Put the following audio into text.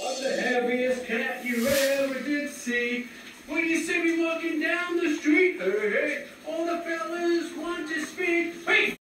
Of the heaviest cat you ever